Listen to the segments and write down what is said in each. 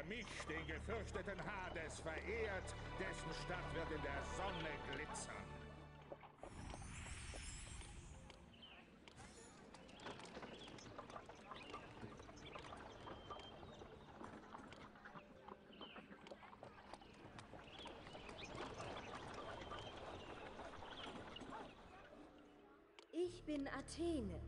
Wer mich, den gefürchteten Hades, verehrt, dessen Stadt wird in der Sonne glitzern. Ich bin Athene.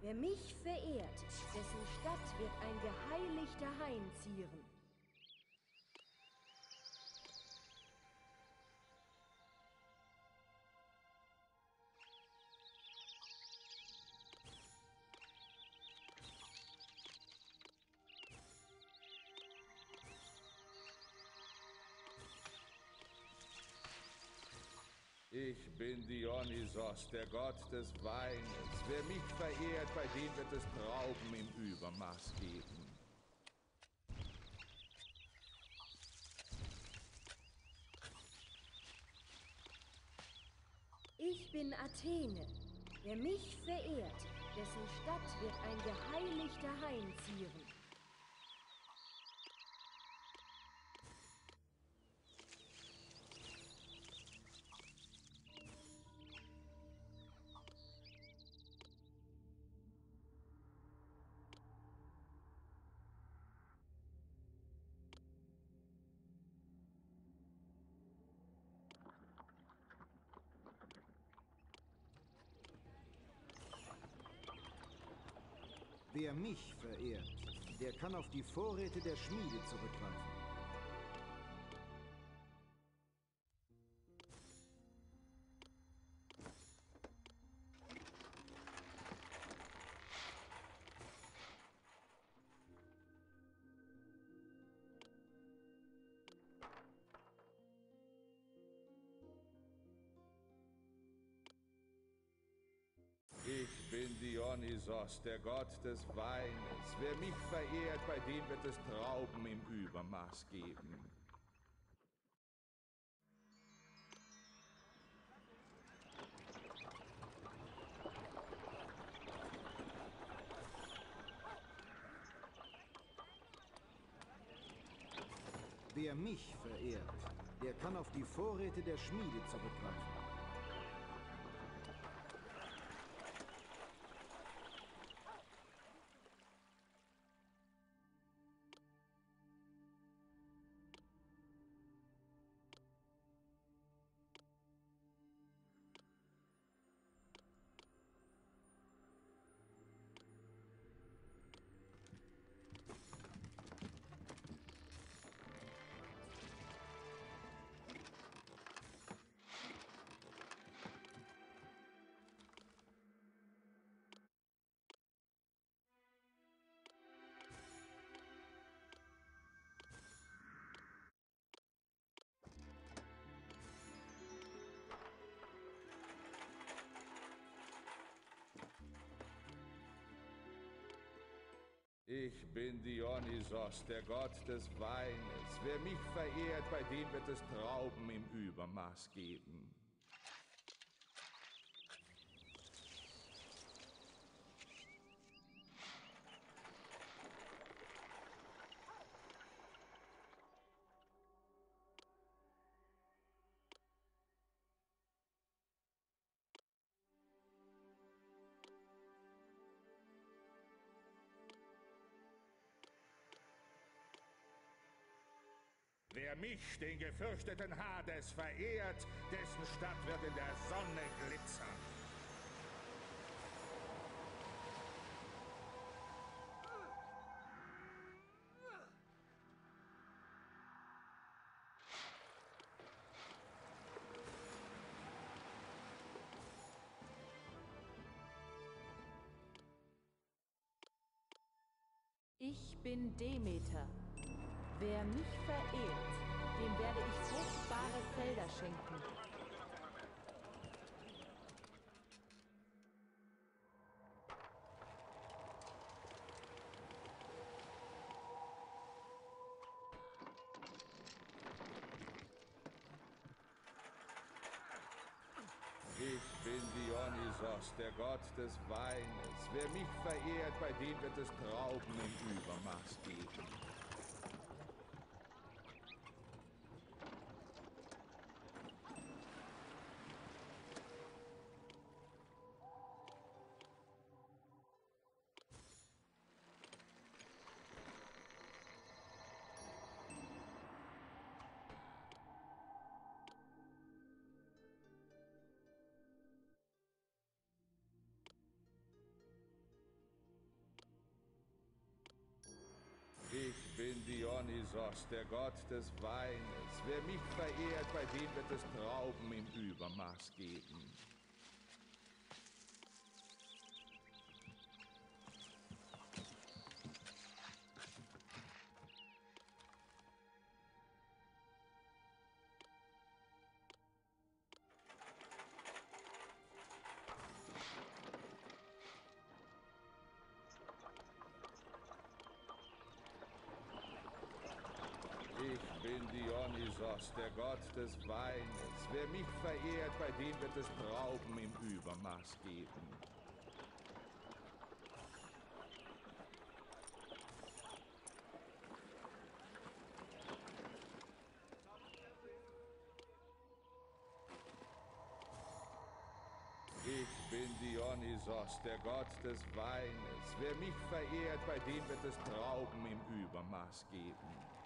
Wer mich verehrt, dessen Stadt wird ein geheiligter Hain zieren. Ich bin Dionysos, der Gott des Weines. Wer mich verehrt, bei dem wird es Trauben im Übermaß geben. Ich bin Athene. Wer mich verehrt, dessen Stadt wird ein geheiligter Hain zieren. Wer mich verehrt, der kann auf die Vorräte der Schmiede zurückgreifen. Dionysos, der Gott des Weines. Wer mich verehrt, bei dem wird es Trauben im Übermaß geben. Wer mich verehrt, der kann auf die Vorräte der Schmiede zurückgreifen. Ich bin Dionysos, der Gott des Weines. Wer mich verehrt, bei dem wird es Trauben im Übermaß geben. Wer mich, den gefürchteten Hades, verehrt, dessen Stadt wird in der Sonne glitzern. Ich bin Demeter. Wer mich verehrt, dem werde ich fruchtbare Felder schenken. Ich bin Dionysos, der Gott des Weines. Wer mich verehrt, bei dem wird es Trauben im Übermaß geben. Ich bin Dionysos, der Gott des Weines. Wer mich verehrt, bei dem wird es Trauben im Übermaß geben. Dionysos, der Gott des Weines. Wer mich verehrt, bei dem wird es Trauben im Übermaß geben. Ich bin Dionysos, der Gott des Weines. Wer mich verehrt, bei dem wird es Trauben im Übermaß geben.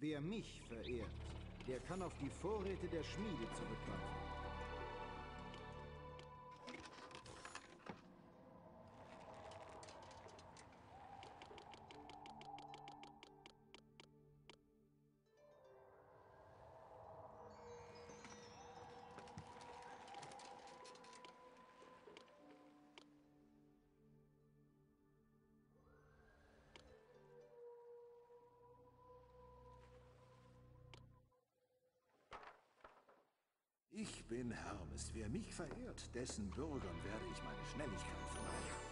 Wer mich verehrt, der kann auf die Vorräte der Schmiede zurückgreifen. Ich bin Hermes. Wer mich verehrt, dessen Bürgern werde ich meine Schnelligkeit verleihen.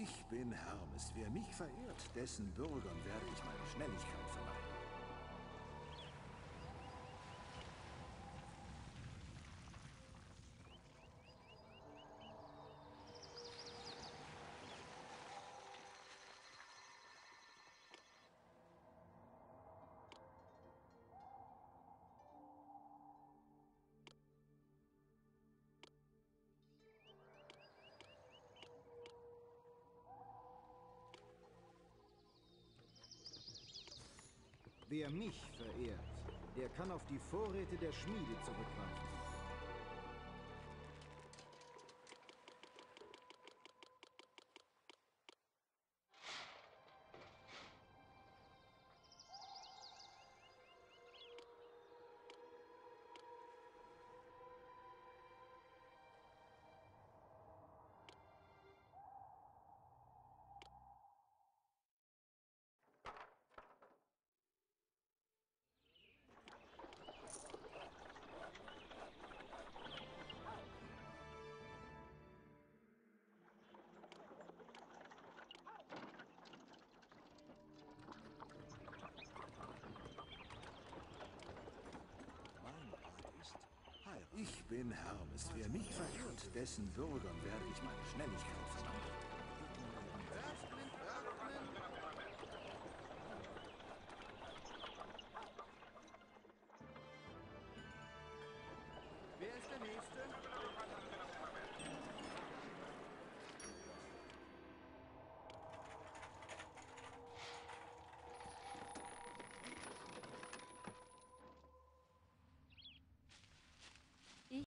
Ich bin Hermes. Wer mich verehrt, dessen Bürgern werde ich meine Schnelligkeit verleihen. Wer mich verehrt, der kann auf die Vorräte der Schmiede zurückgreifen. Ich bin Hermes. Wer mich verehrt, dessen Bürgern werde ich meine Schnelligkeit.